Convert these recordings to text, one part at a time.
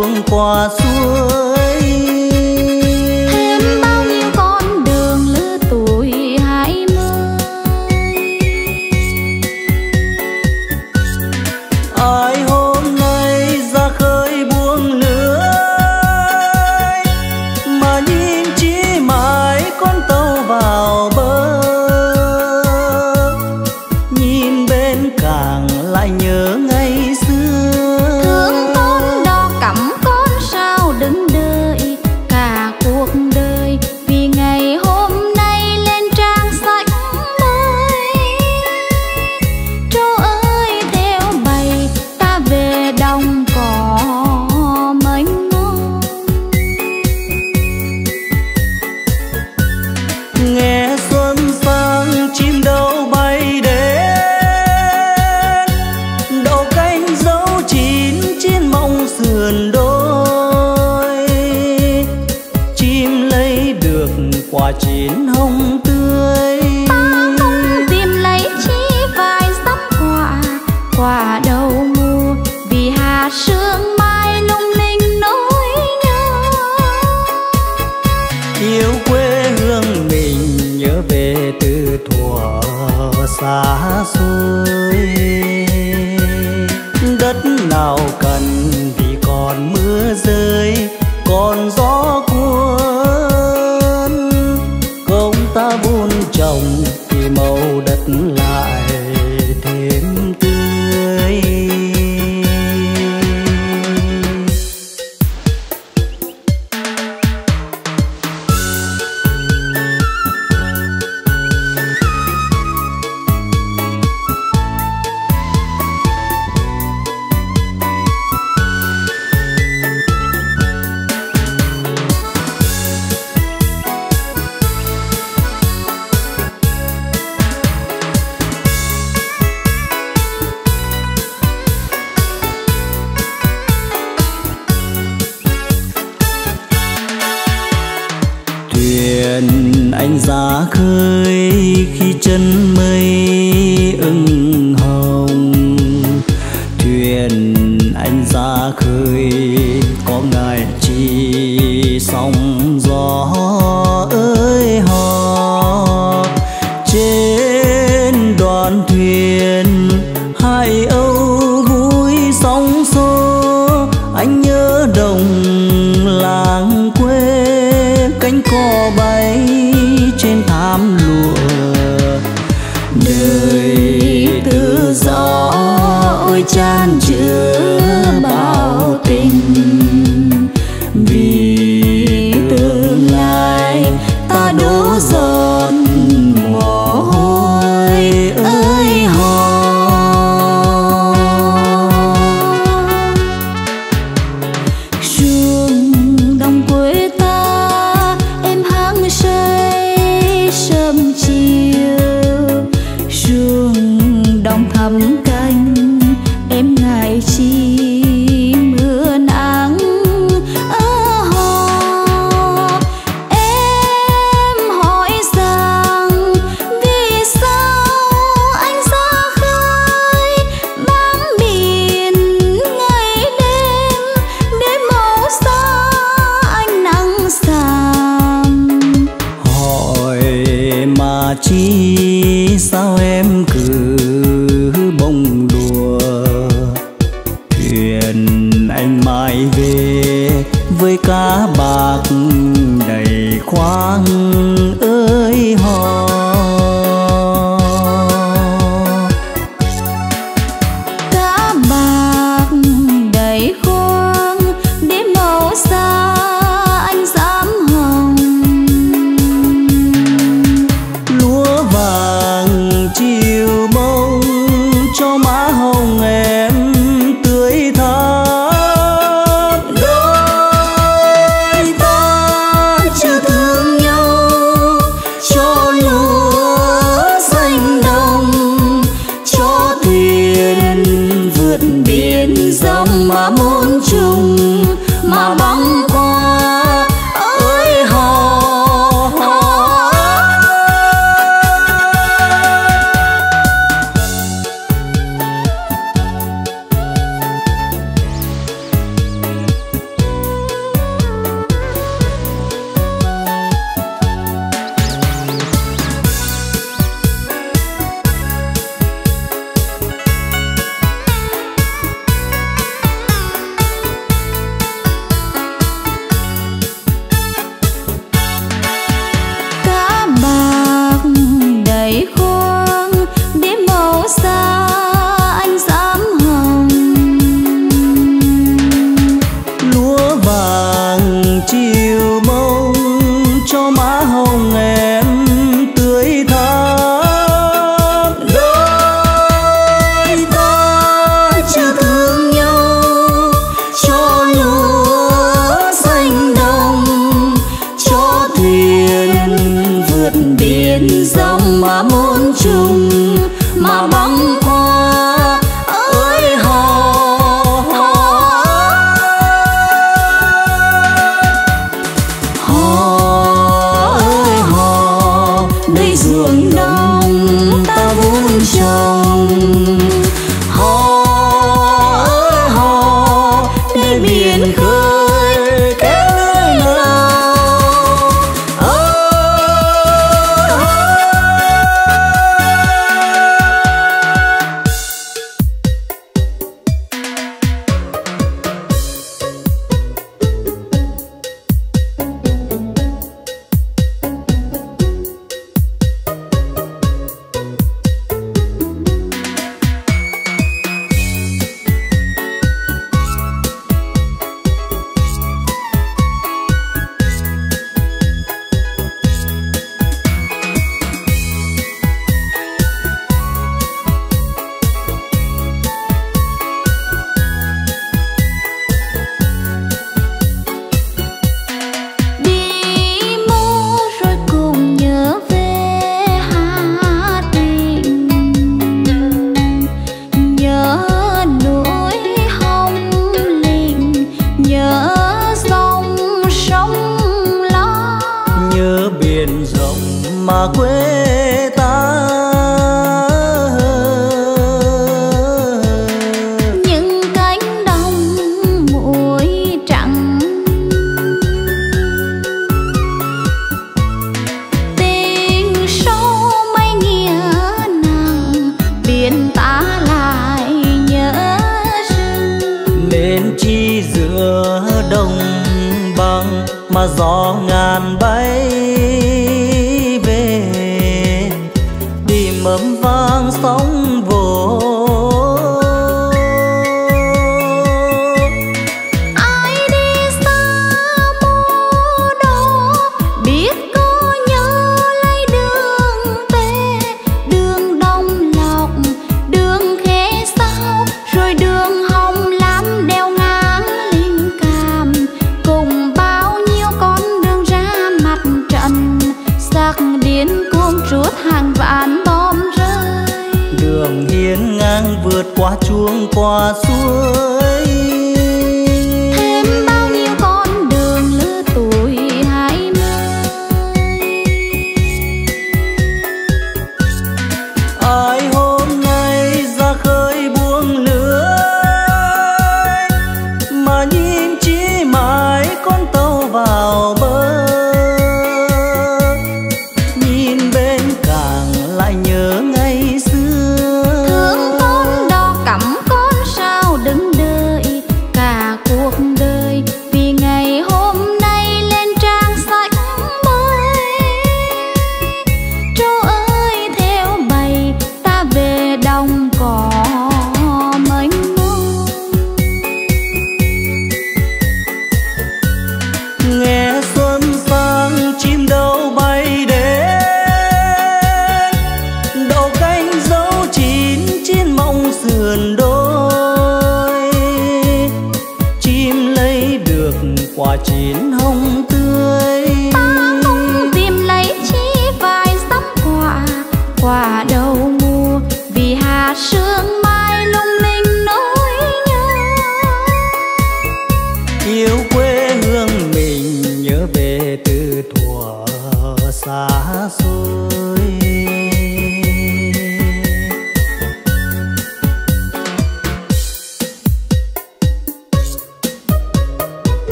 qua qua suối.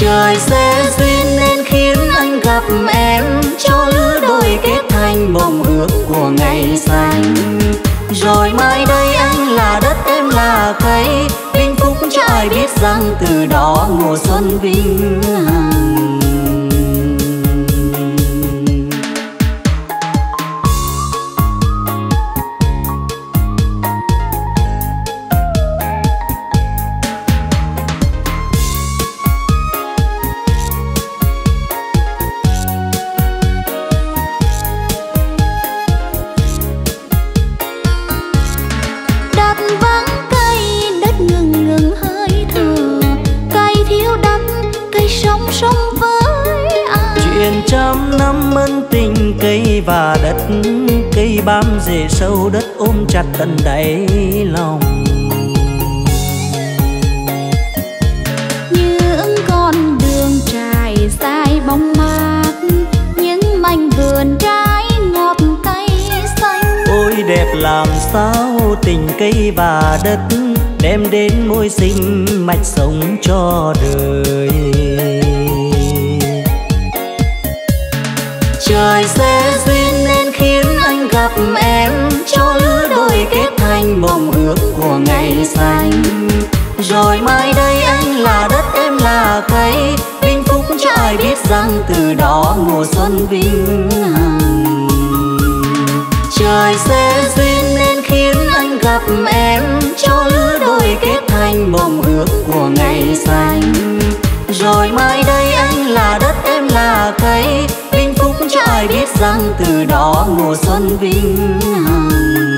Trời sẽ duyên nên khiến anh gặp em. Cho lứa đôi kết thành mộng ước của ngày xanh. Rồi mai đây anh là đất em là cây. Vinh phúc cho ai biết rằng từ đó mùa xuân vinh hằng. Chặt tận đáy lòng. Những con đường trải dài bóng mát những mảnh vườn trái ngọt cay xanh. Ôi đẹp làm sao tình cây và đất đem đến môi sinh mạch sống cho đời. Trời sẽ của ngày xanh. Rồi mai đây anh là đất em là cây, vinh phúc cho ai biết rằng từ đó mùa xuân vinh hằng. Trời sẽ duyên nên khiến anh gặp em, cho lứa đôi kết thành mộng ước của ngày xanh. Rồi mai đây anh là đất em là cây cho ai biết rằng từ đó mùa xuân vinh hằng.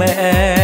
Mẹ.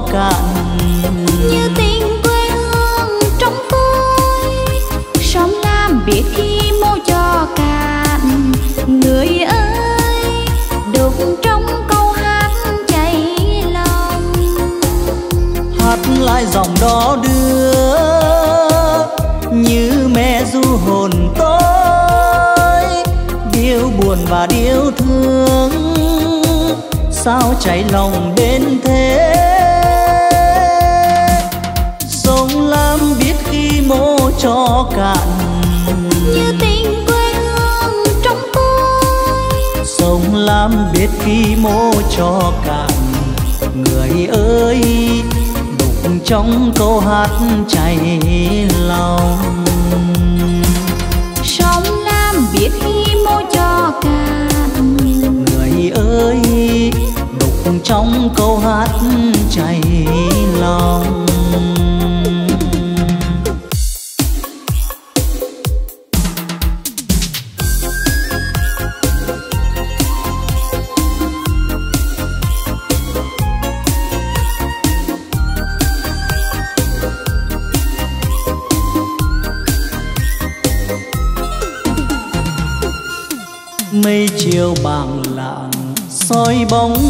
cạn. Như tình quê hương trong tôi sông nam biết khi mô cho cạn. Người ơi đục trong câu hát chảy lòng. Hát lại dòng đó đưa như mẹ du hồn tôi. Điêu buồn và điêu thương sao chảy lòng đến thế? cạn. Như tình quê hương trong tôi. Sông lam biết khi mô cho cạn. Người ơi đục trong câu hát chảy lòng. Sông lam biết khi mô cho cạn. Người ơi đục trong câu hát chảy lòng. 梦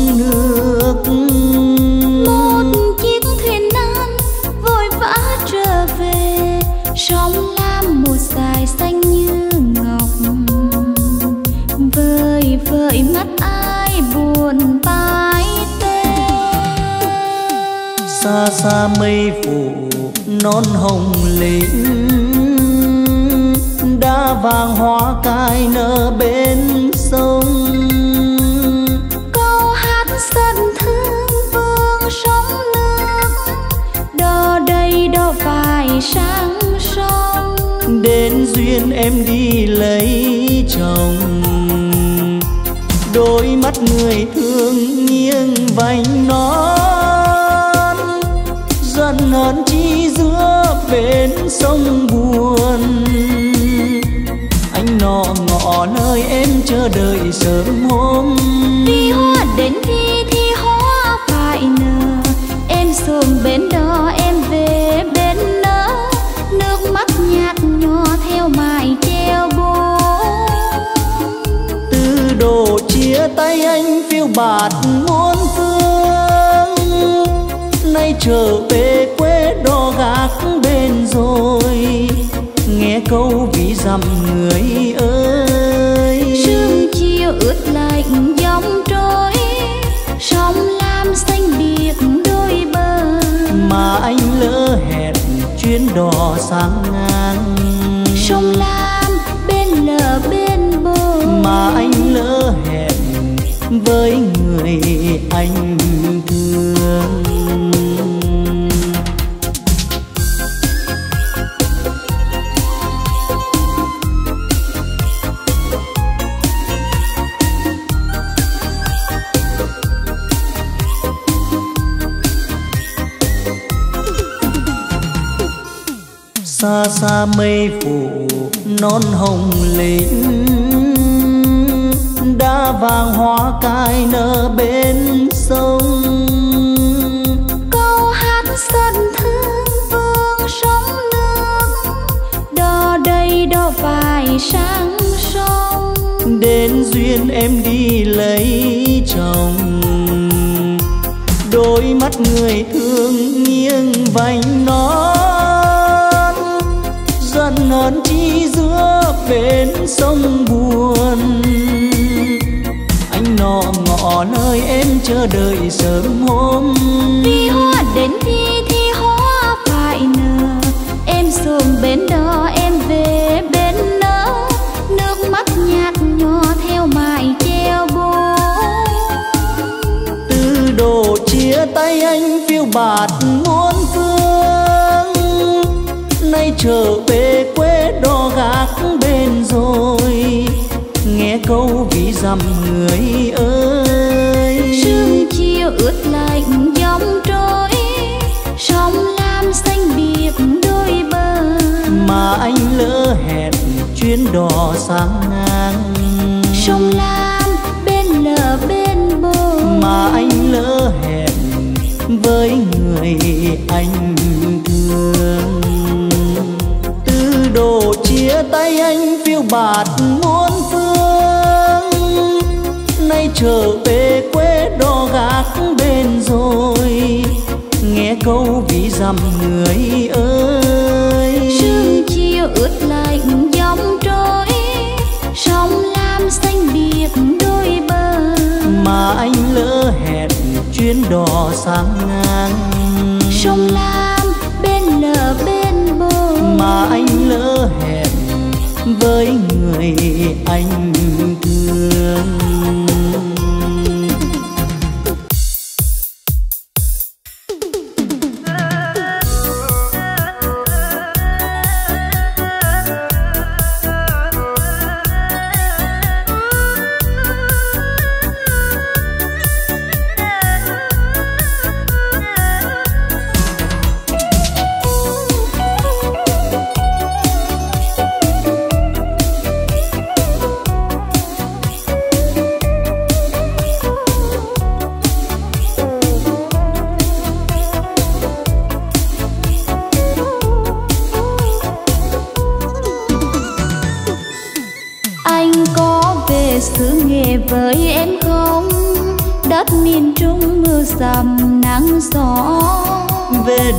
về quê đò gác bên rồi. Nghe câu ví dặm người ơi. Sương chiều ướt lạnh dòng trôi sông lam xanh biếc đôi bờ. Mà anh lỡ hẹn chuyến đò sang ngang. Sông lam bên lờ bên bờ. Mà anh lỡ hẹn với người anh thương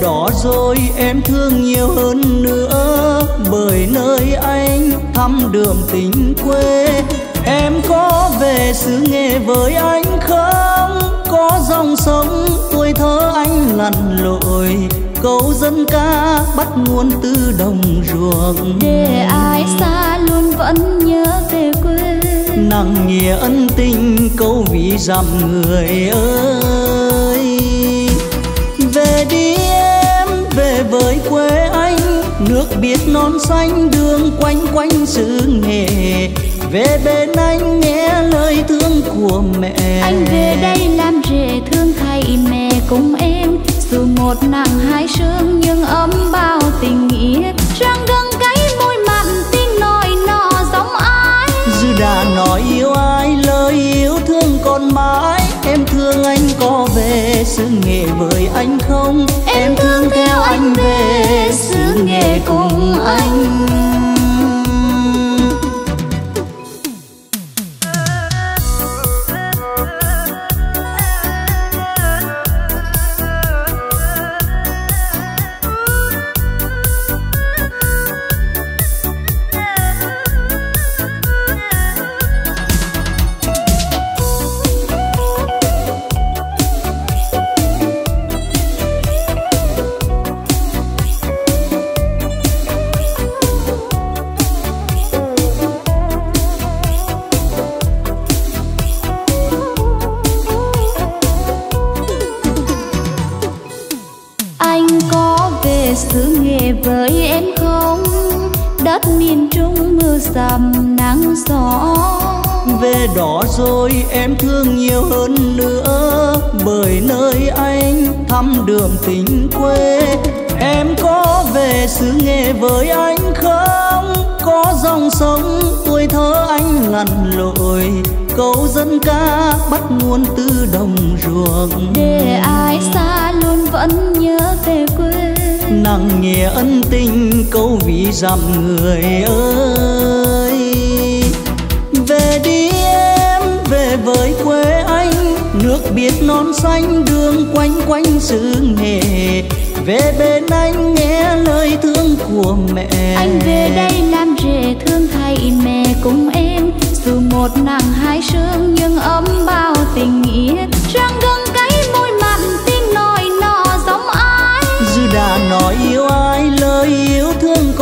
đó rồi em thương nhiều hơn nữa. Bởi nơi anh thăm đường tình quê em có về xứ nghệ với anh không? Có dòng sông tuổi thơ anh lặn lội câu dân ca bắt nguồn từ đồng ruộng. Để ai xa luôn vẫn nhớ về quê. Nặng nghĩa ân tình câu ví dặm người ơi với quê anh nước biếc non xanh đường quanh quanh xứ nghệ về bên anh nghe lời thương của mẹ. Anh về đây làm rể thương thầy mẹ cùng em. Dù một nắng hai sương nhưng ấm bao tình nghĩa. Răng gân cái môi mặn tiếng nói nọ giống ai? Dư đã nói yêu ai lời yêu thương còn mãi. Em thương anh có về xứ nghệ với anh không anh về xứ nghề cùng anh. Về đó rồi em thương nhiều hơn nữa. Bởi nơi anh thăm đường tình quê em có về xứ nghệ với anh không? Có dòng sông tuổi thơ anh lặn lội câu dân ca bắt nguồn từ đồng ruộng. Để ai xa luôn vẫn nhớ về quê. Nặng nhẹ ân tình câu ví dặm người ơi. Về đi về với quê anh nước biển non xanh đường quanh quanh xứ nghệ về bên anh nghe lời thương của mẹ. Anh về đây làm rể thương thầy mẹ cùng em. Dù một nắng hai sương nhưng ấm bao tình nghĩa. Răng gân cái môi mặn tim nói nọ giống ai? Dư đã nói yêu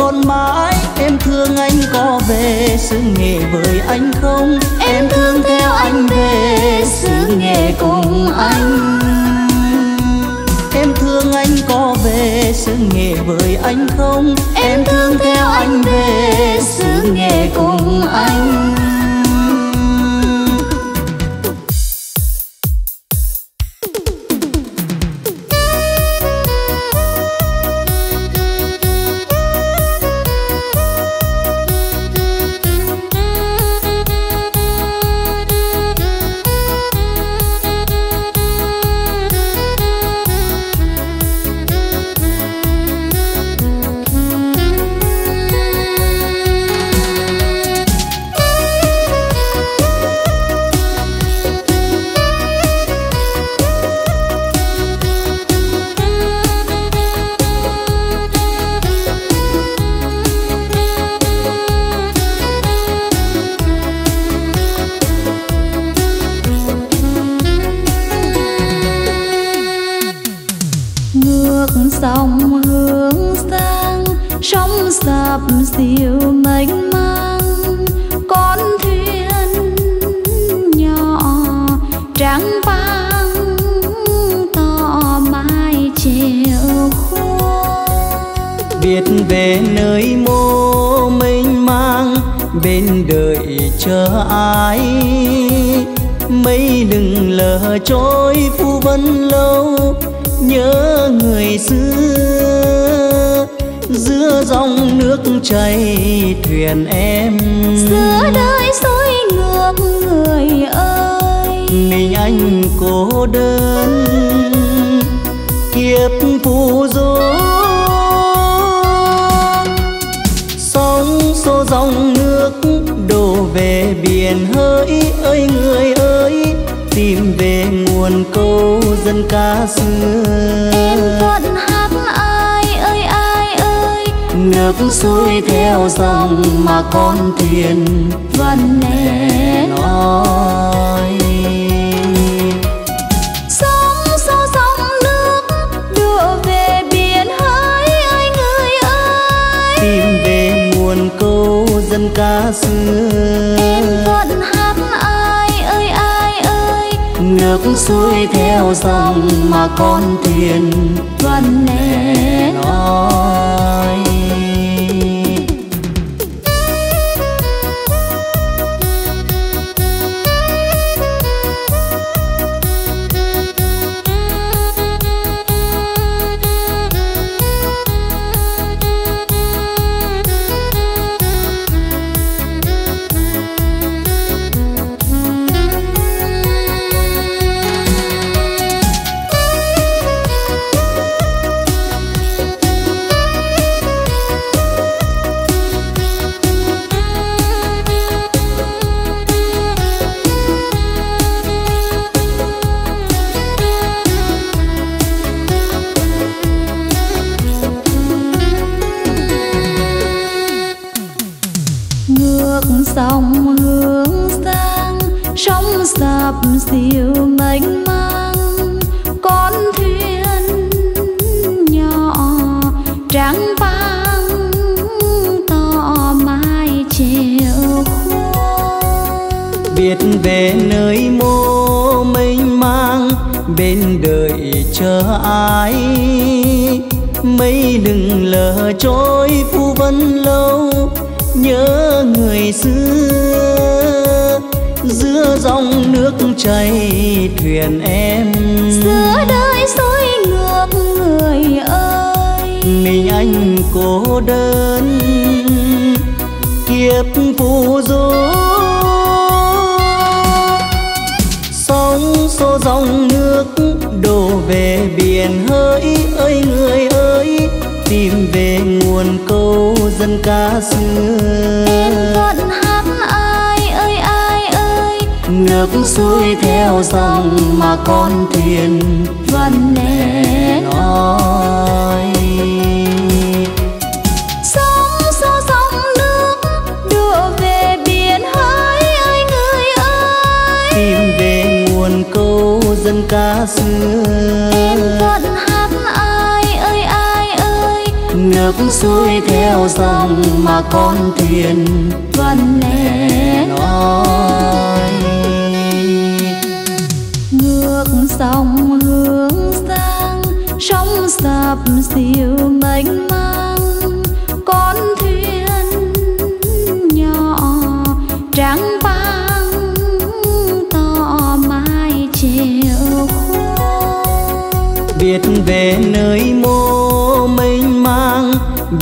còn mãi. Em thương anh có về xứ nghệ với anh không? Em thương theo anh về xứ nghệ cùng anh. em thương anh có về xứ nghệ với anh không? Em thương theo anh về xứ nghệ cùng anh lờ trôi phu vân lâu nhớ người xưa. Giữa dòng nước chảy thuyền em giữa đời dối ngược người ơi. mình anh cô đơn kiếp phù du. Sóng xô dòng nước đổ về biển hỡi ơi người nguồn câu dân ca xưa. Em vẫn hát ai ơi ai ơi. Nước suối theo dòng mà con thuyền vẫn nghe nói. Câu dân ca xưa. nước xuôi theo dòng mà con thuyền vẫn nghe nói. Dân ca xưa. Em vẫn hát ai ơi ai ơi nước xuôi theo dòng mà con thuyền vẫn lẻ nói. Sóng xô dòng nước xuôi theo dòng mà con thuyền vẫn lẻ nói. Ngược dòng hướng sang sóng sập dịu mênh mang. Con thuyền nhỏ trắng băng tỏ mai chiều khuya biết về nơi môi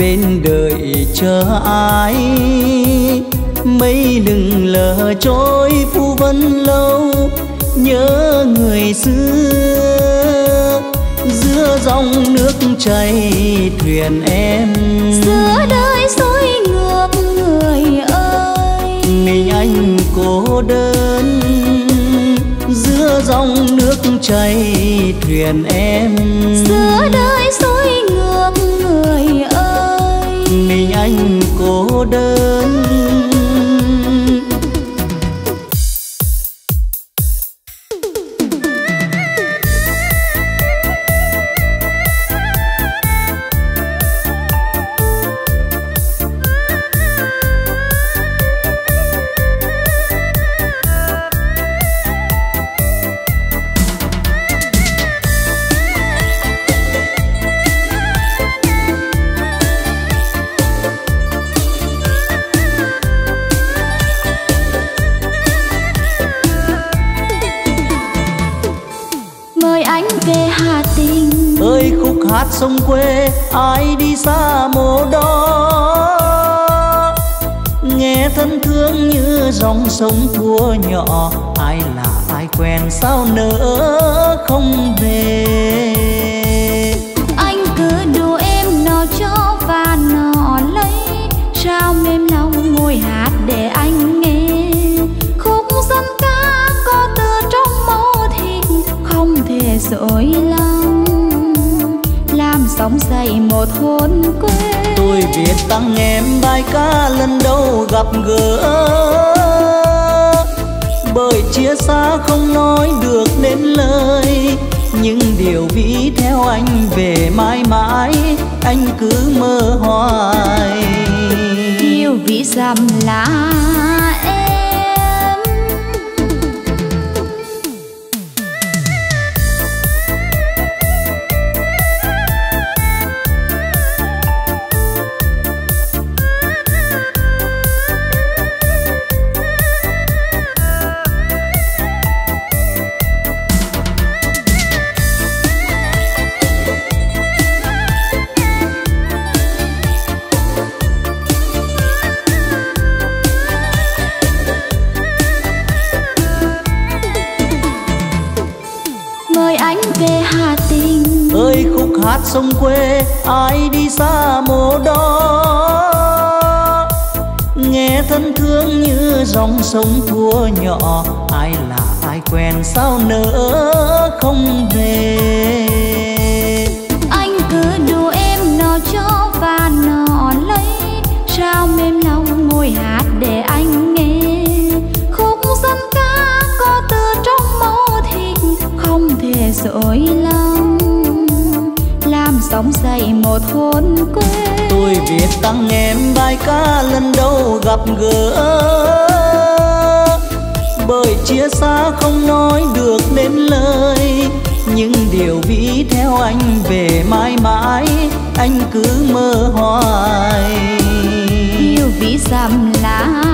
bên đợi chờ ai? Mây lừng lờ trôi phù vân lâu nhớ người xưa. Giữa dòng nước chảy thuyền em giữa đời sôi ngược người ơi. mình anh cô đơn. Giữa dòng nước chảy thuyền em giữa đời anh cô đơn. Sông quê, ai đi xa mồ đó. Nghe thân thương như dòng sông thua nhỏ, ai là ai quen sao nỡ không về. Anh cứ đùa em nó cho và nó lấy, sao em lòng ngồi hát để anh nghe. Khúc dân ca có từ trong máu thì không thể dối lòng sống dậy một hồn quê tôi viết tặng em bài ca lần đầu gặp gỡ. Bởi chia xa không nói được nên lời. Những điều ví theo anh về mãi mãi anh cứ mơ hoài. Yêu vì dằm là em sông quê, ai đi xa mồ đó. Nghe thân thương như dòng sông thua nhỏ, ai là ai quen sao nỡ không về? thôn quê. Tôi biết tặng em bài ca lần đầu gặp gỡ. Bởi chia xa không nói được nên lời. Nhưng điều vĩ theo anh về mãi mãi anh cứ mơ hoài. Yêu vĩ dằm lá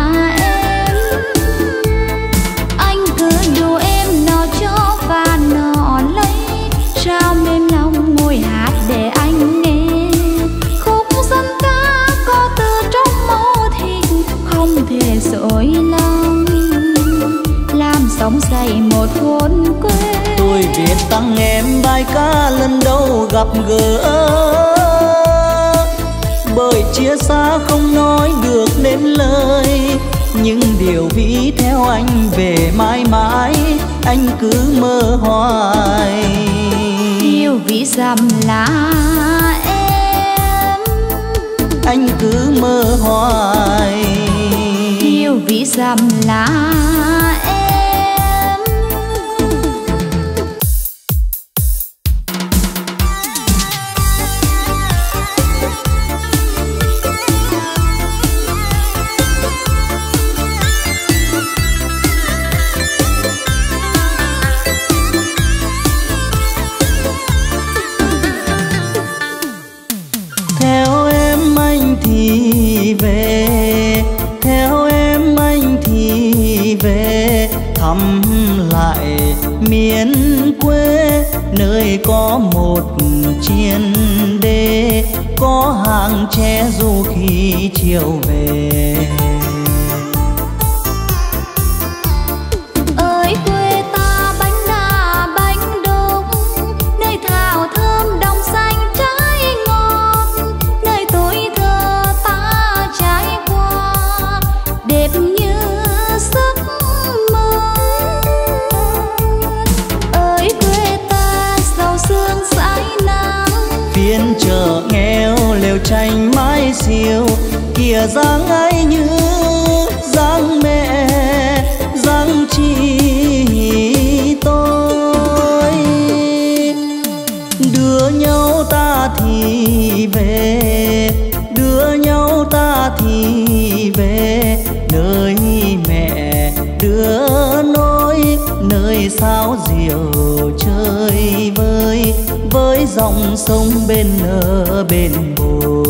tặng em bài ca lần đầu gặp gỡ. Bởi chia xa không nói được nên lời nhưng điều vĩ theo anh về mãi mãi anh cứ mơ hoài. Yêu vĩ dằm là em. Anh cứ mơ hoài. Yêu vĩ dằm là em chiều về bên bồi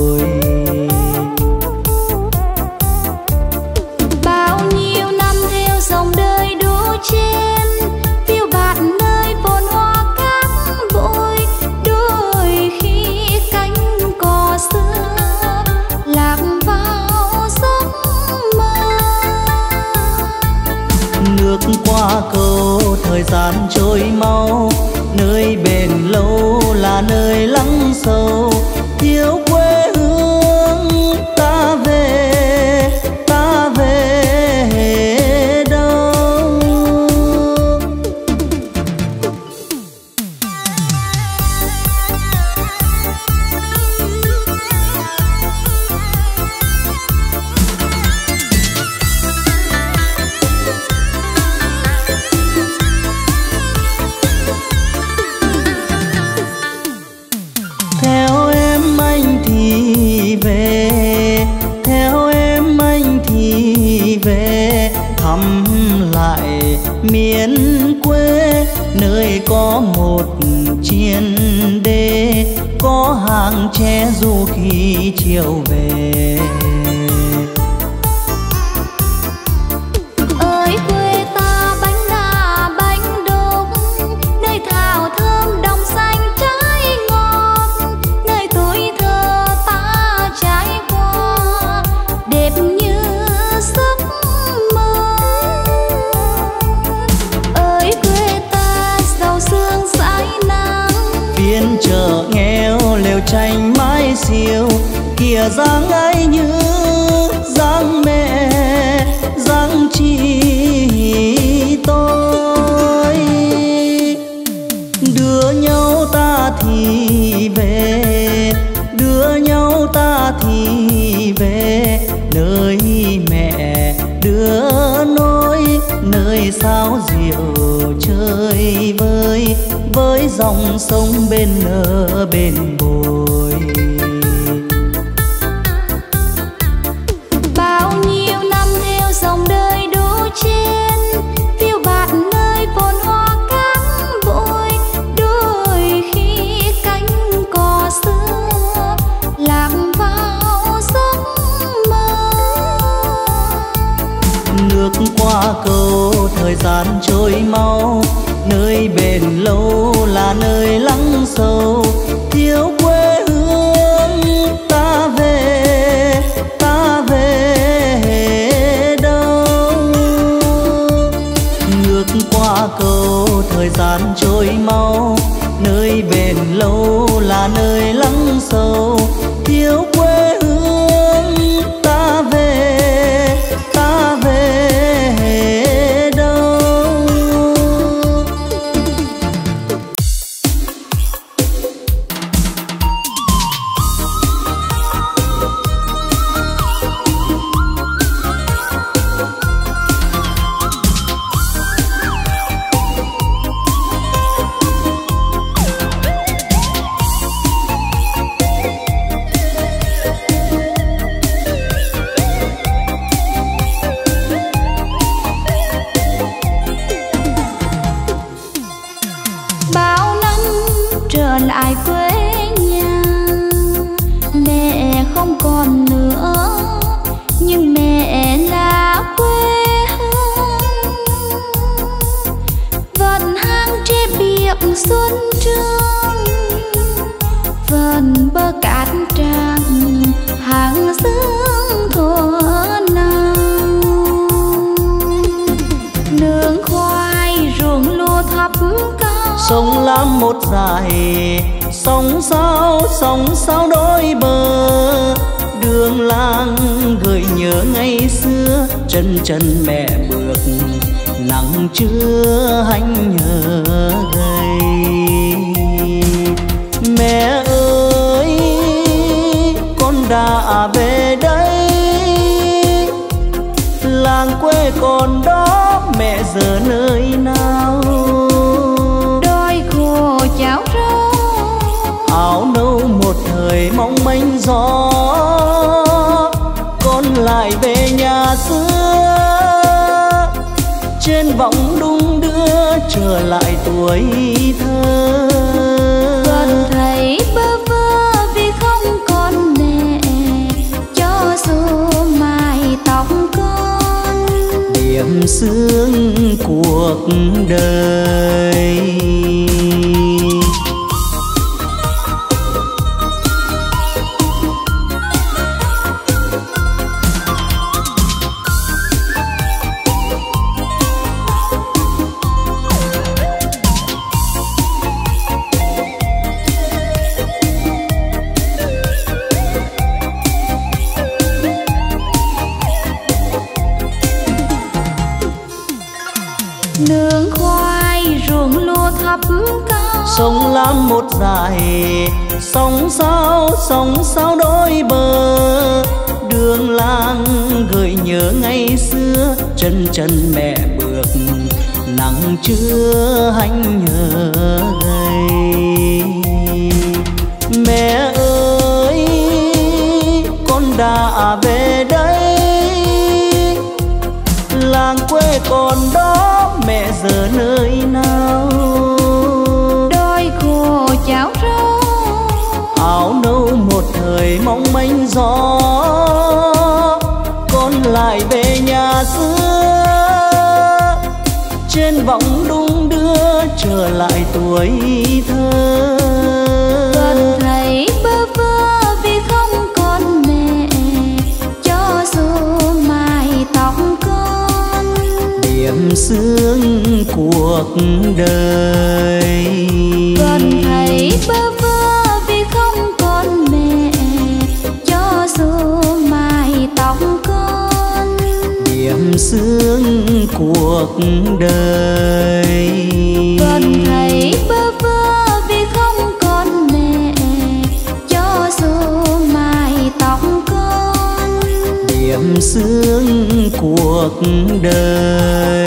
chân chân mẹ bước. Nắng chưa tuổi thơ. Con thầy bơ vơ vì không còn mẹ cho dù mai tóc con. Điểm sướng cuộc đời. Con thầy bơ vơ vì không còn mẹ cho dù mai tóc con. Điểm sướng cuộc đời. Con thấy sướng cuộc đời.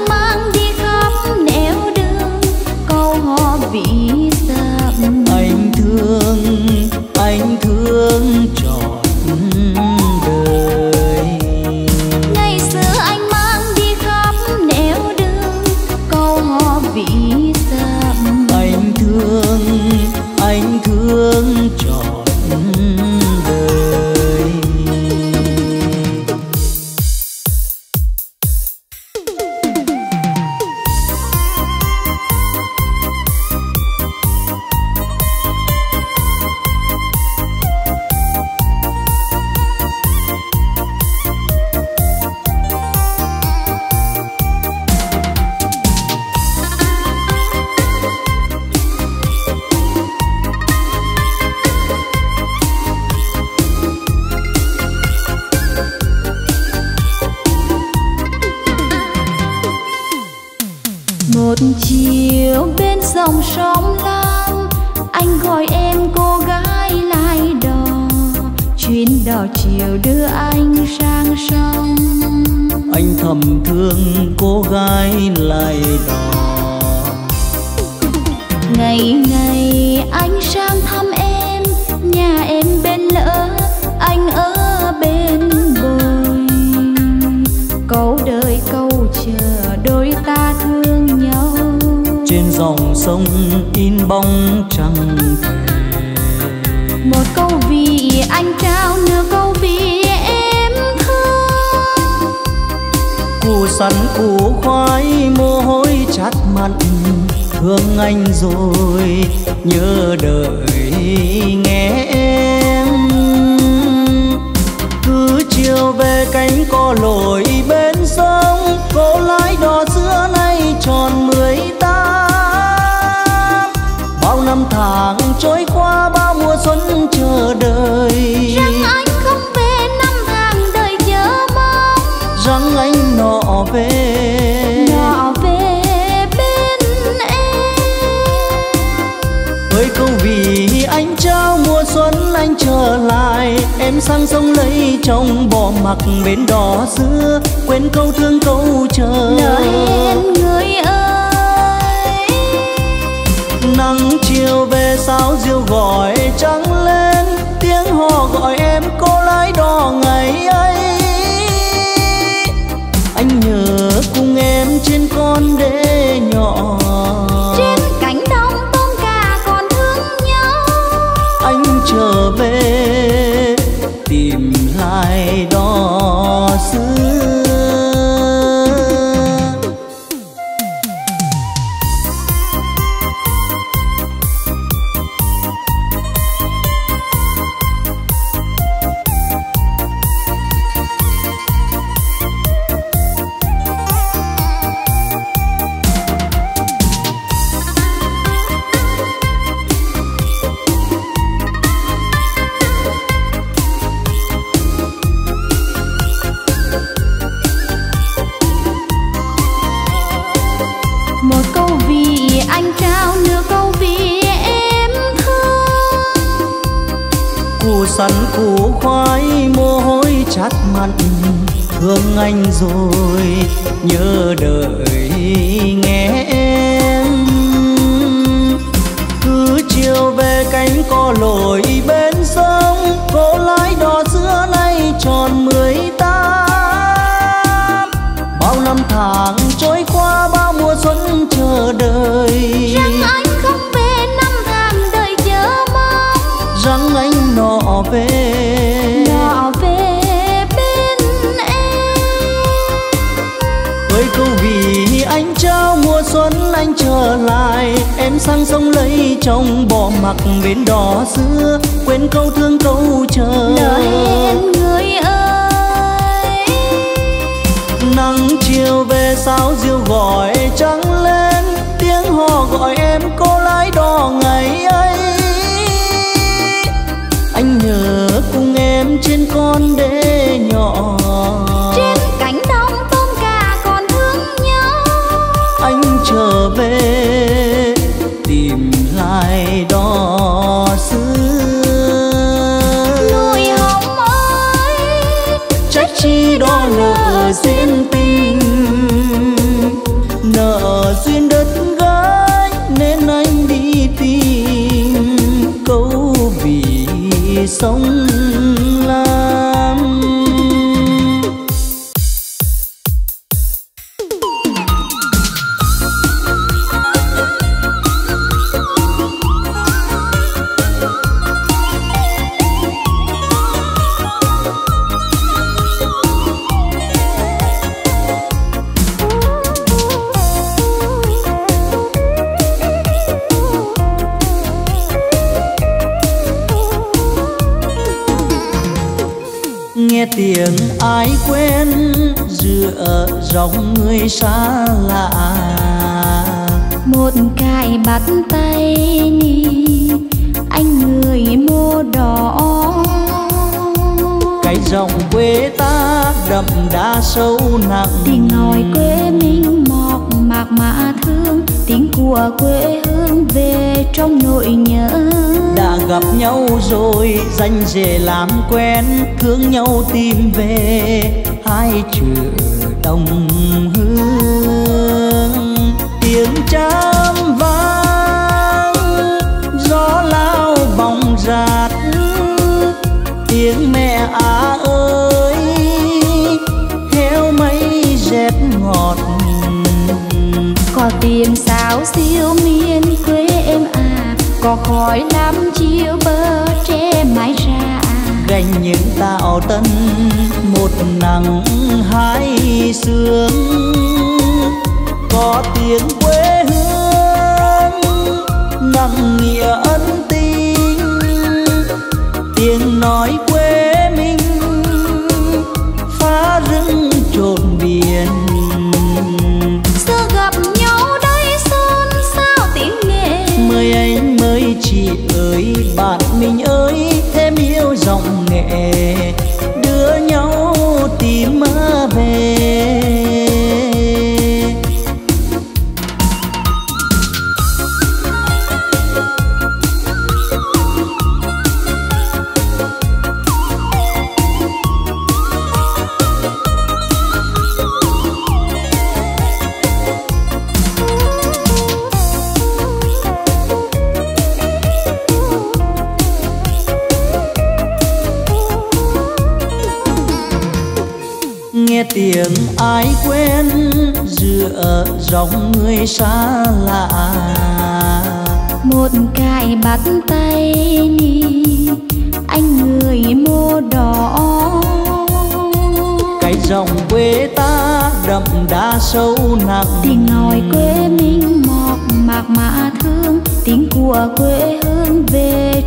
vĩ dặm anh thương anh thương. dễ làm quen, thương nhau tìm về, hai chữ đồng hương. Tiếng chám vang, gió lao bóng rạt tiếng mẹ á ơi, heo mây rét ngọt có tiếng sao siêu miên quê em à có khói những tạo tân một nắng hai sương. Có tiếng quê hương nặng nghĩa ân tình. Tiếng nói quê mình phá rừng trộn biển. Xưa gặp nhau đây xôn sao tiếng nghề mời anh mời chị ơi bạn mình ơi giọng nghệ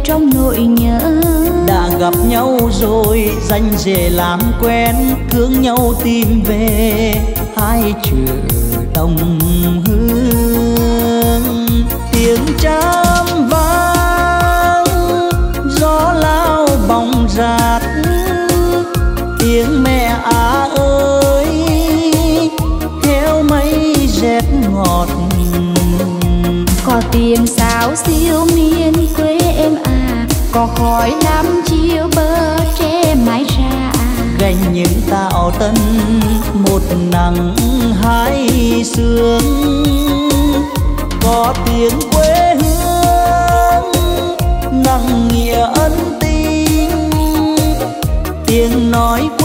trong nỗi nhớ. Đã gặp nhau rồi danh dễ làm quen, thương nhau tìm về, hai chữ đồng cho khỏi đám chia bơ tre mãi ra. Gánh những tạo tân, một nắng hai sương. Có tiếng quê hương nặng nghĩa ân tình. Tiếng nói quê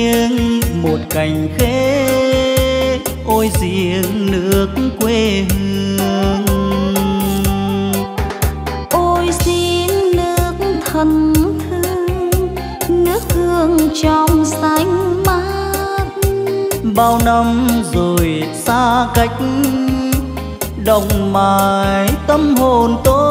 riêng một cành khế ôi riêng nước quê hương. Ôi riêng nước thân thương nước hương trong xanh mát. Bao năm rồi xa cách đồng mài tâm hồn tôi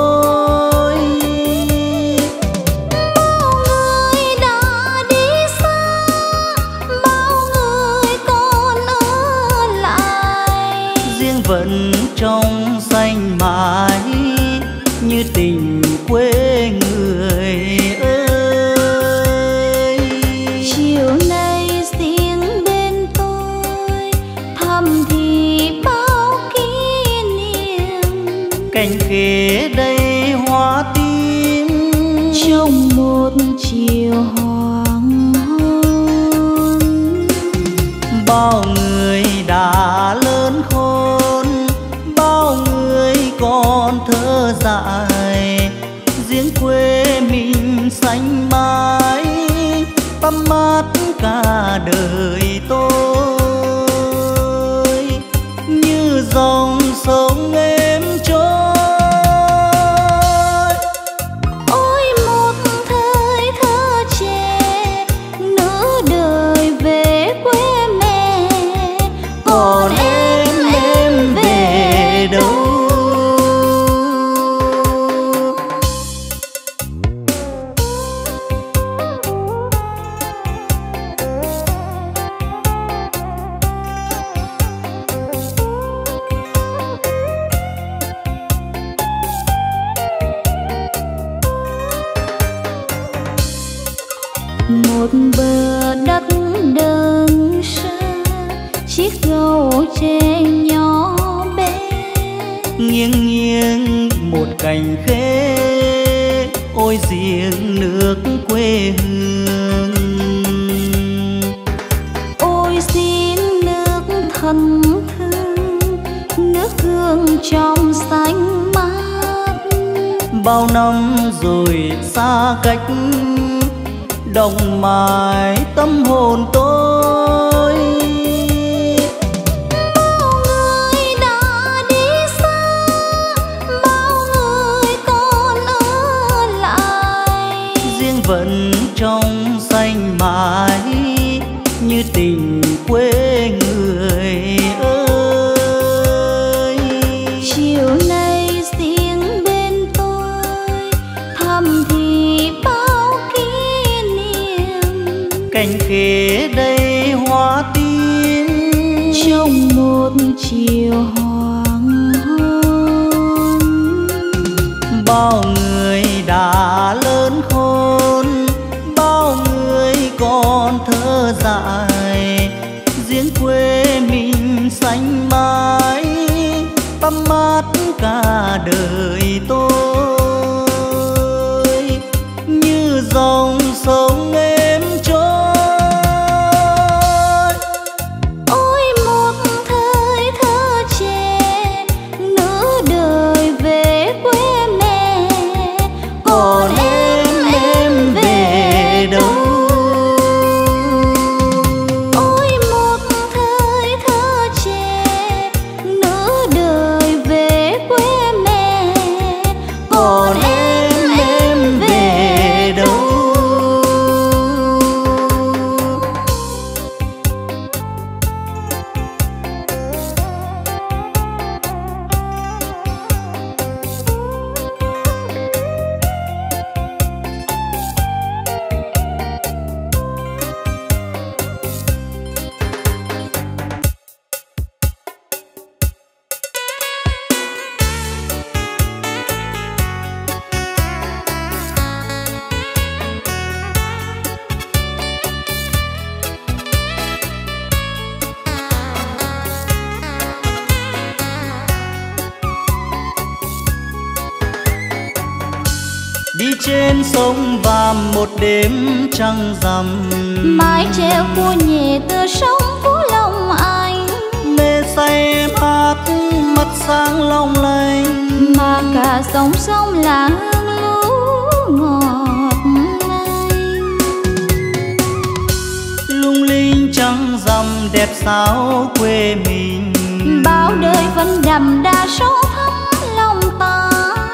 đậm đà sâu thắm lòng ta.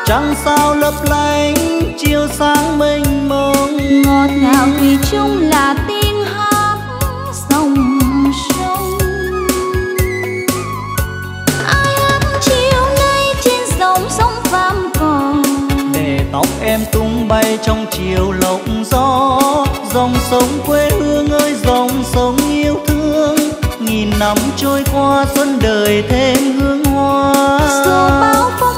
Trăng sao lấp lánh chiều sáng mênh mông. Ngọt ngào thủy chung là tiếng hát dòng sông. Ai hát chiều nay trên dòng sông vàm cỏ để tóc em tung bay trong chiều lộng gió dòng sông quê hương ơi dòng sông năm trôi qua xuân đời thêm hương hoa. Dù bao phong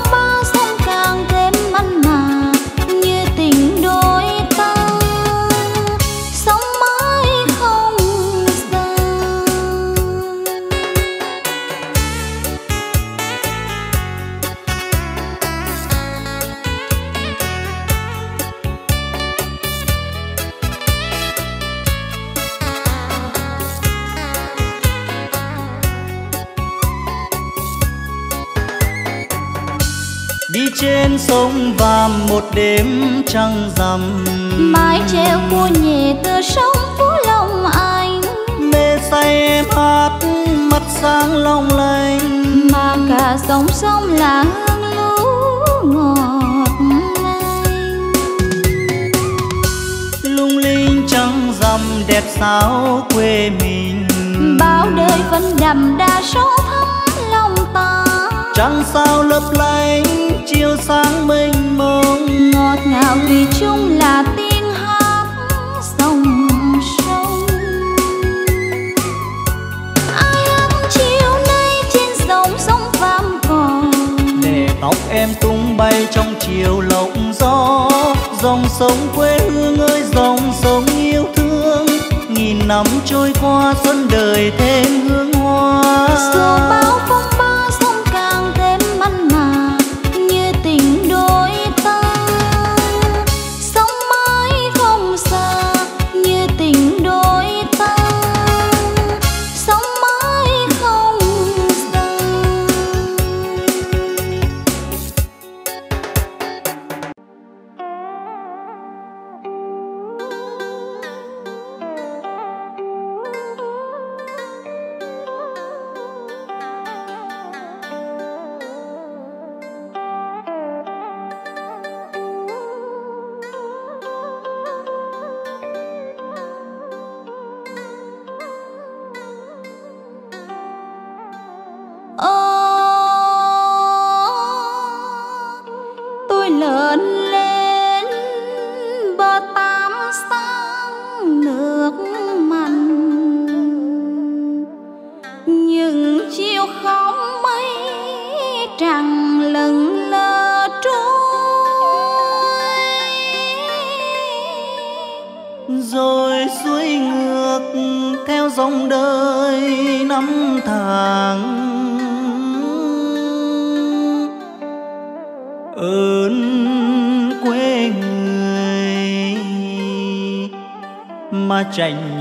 đêm trăng rằm. Mái treo cua nhẹ từ sông phú lòng anh. Mê say em hát mắt sáng long lanh. Mà cả dòng sông là hương lũ ngọt ngây lung linh trăng rằm đẹp sao quê mình. Bao đời vẫn đậm đà sâu thắm lòng ta. Trăng sao lấp lánh chiều sáng mênh mông. Ngọt ngào thủy chung là tiếng hát dòng sông. Ai hát chiều nay trên dòng sông vàm cỏ? Để tóc em tung bay trong chiều lộng gió. Dòng sông quê hương ơi dòng sông yêu thương. Nghìn năm trôi qua xuân đời thêm hương hoa. Dù bao phong mà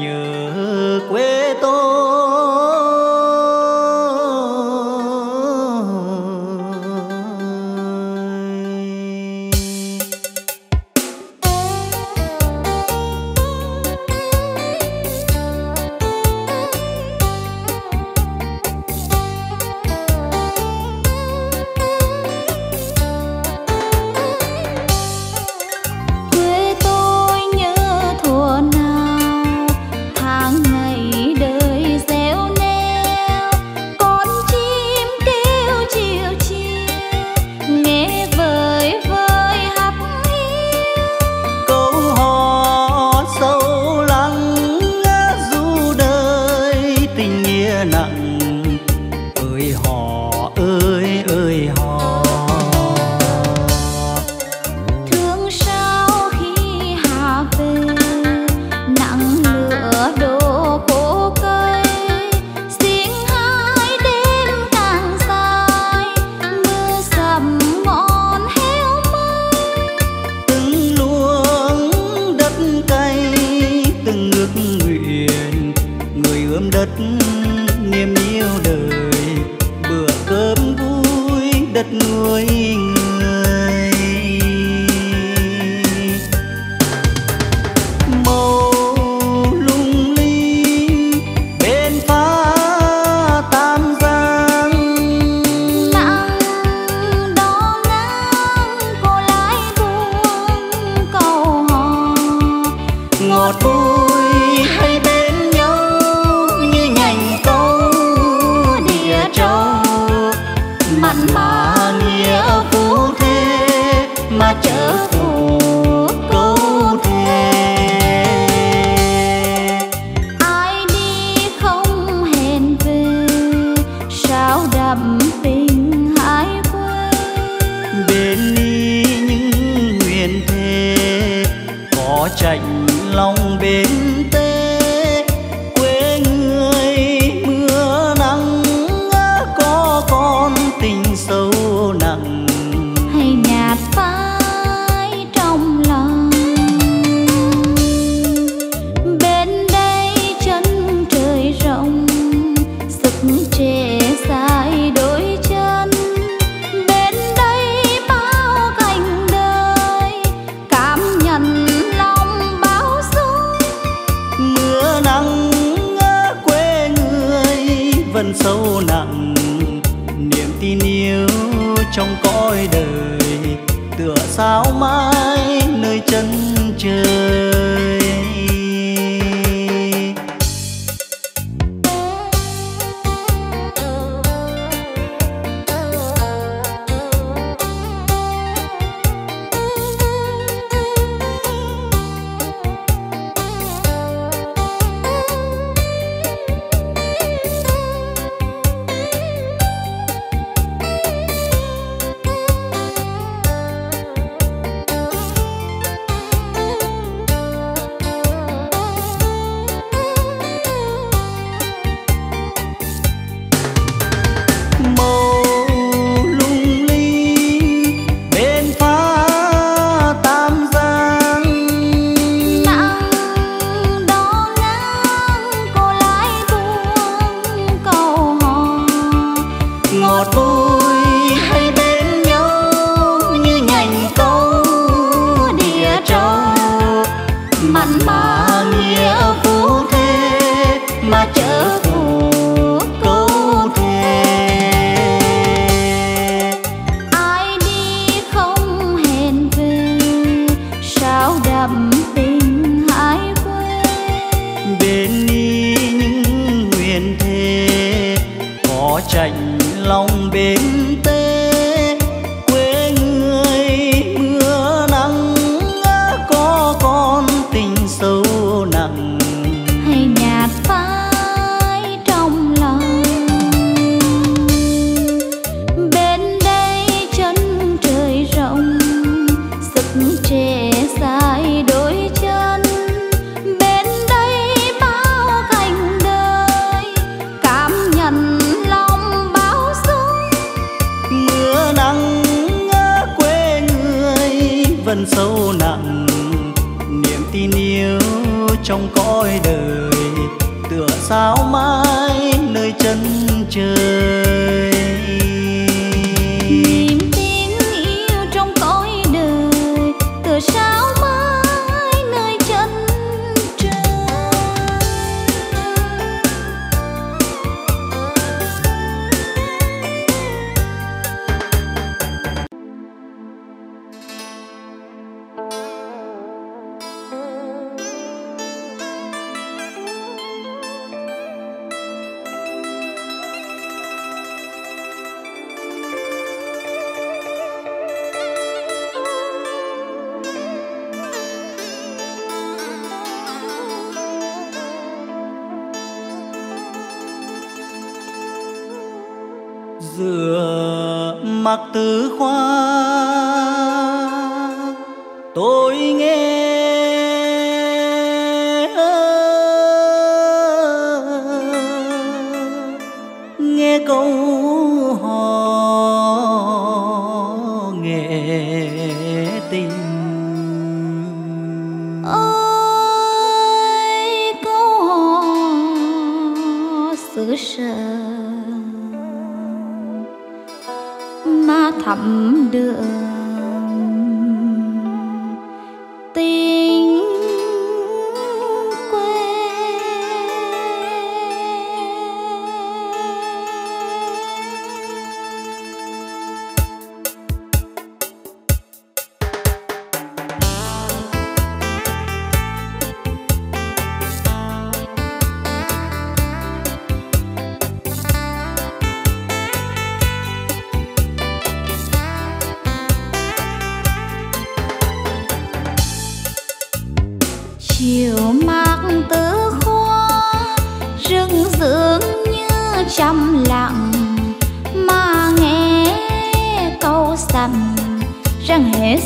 hết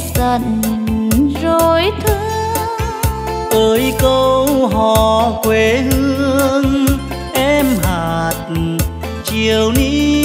rồi thương ơi câu hò quê hương em hạt chiều nay.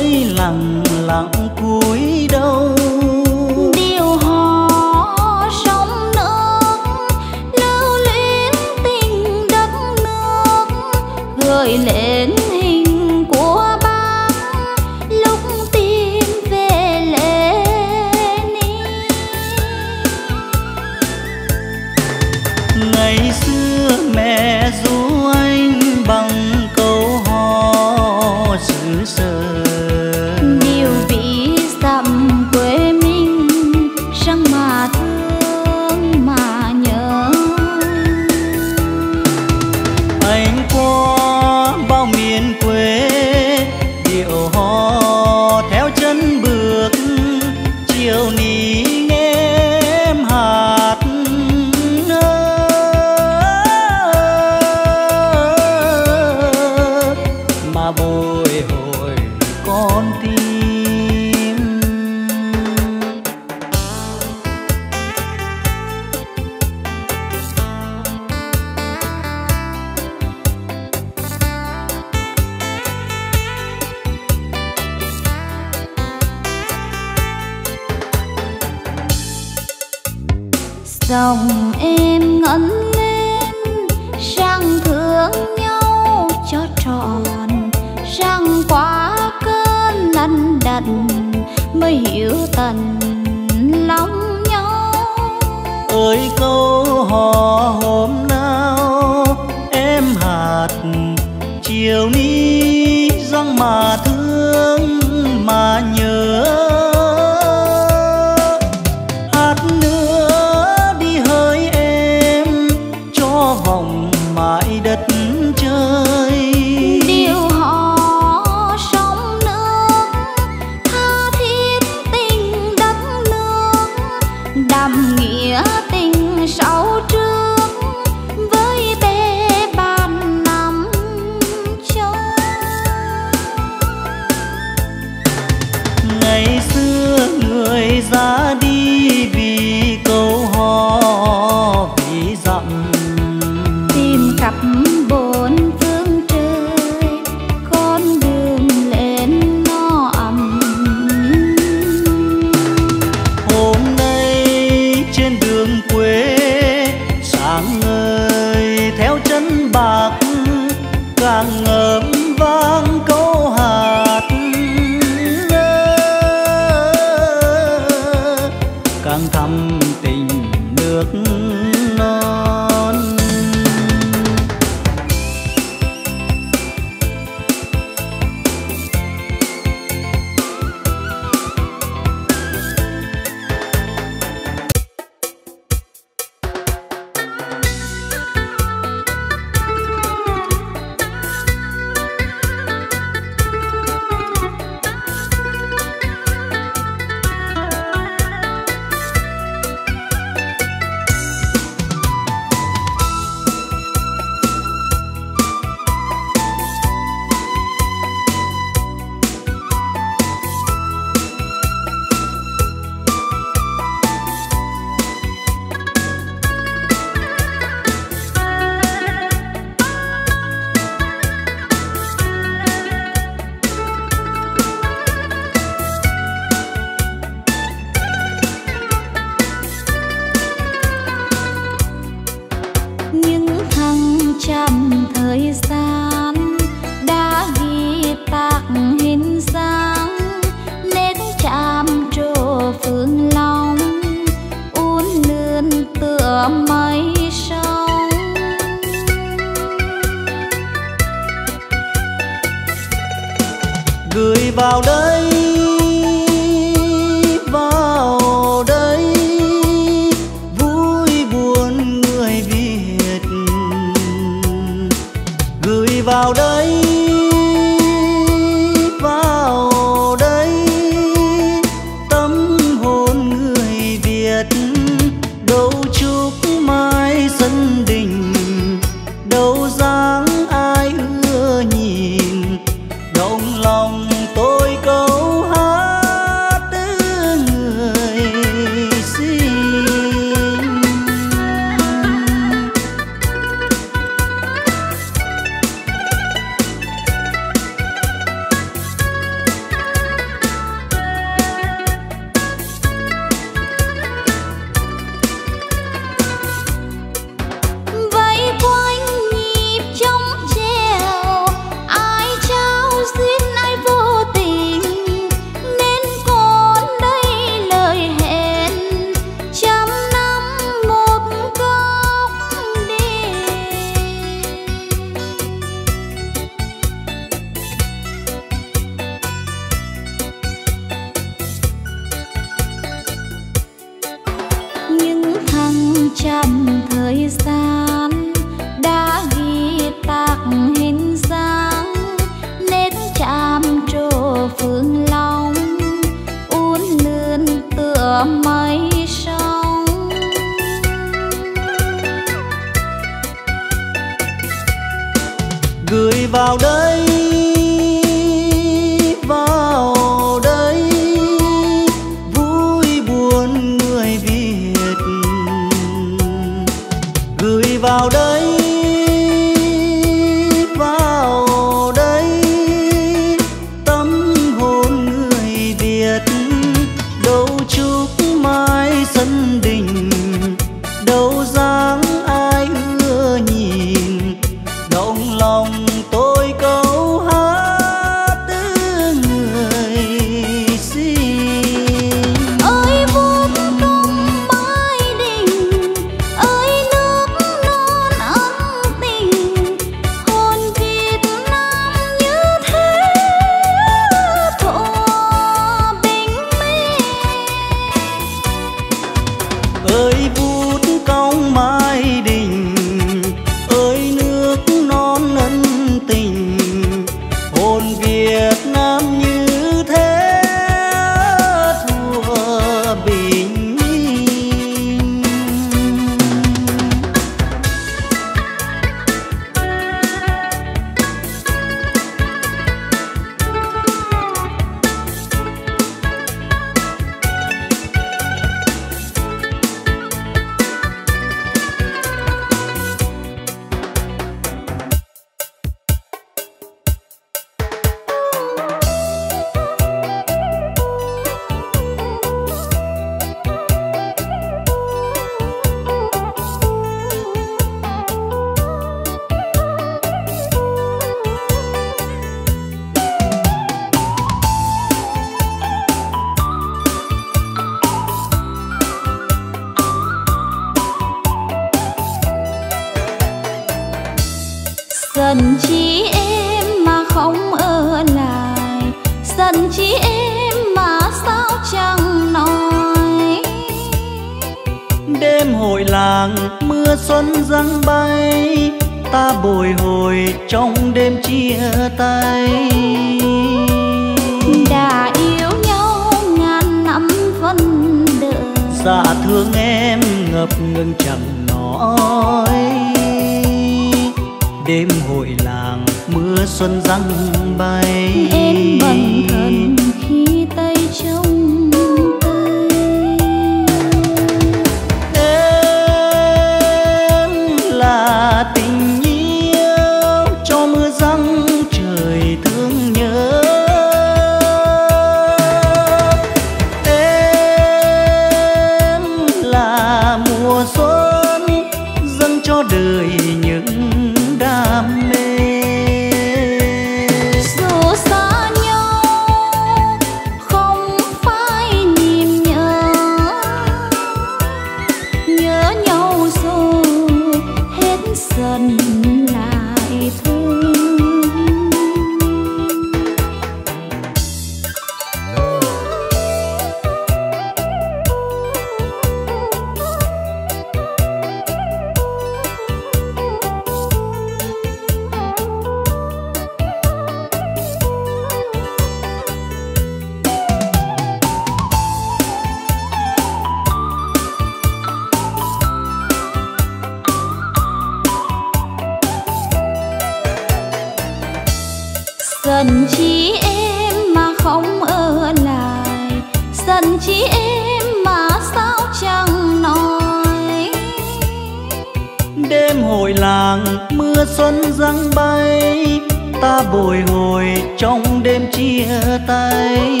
đêm hồi làng mưa xuân răng bay ta bồi hồi trong đêm chia tay.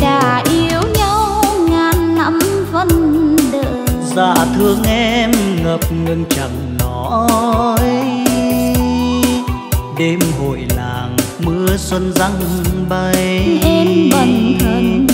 Đã yêu nhau ngàn năm vẫn đợi dạ thương em ngập ngừng chẳng nói. Đêm hội làng mưa xuân răng bay. Em bần thần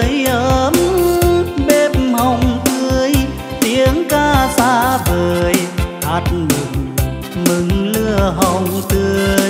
sưởi ấm, bếp hồng tươi, tiếng ca xa vời, hát mừng mừng lửa hồng tươi.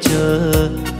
Chờ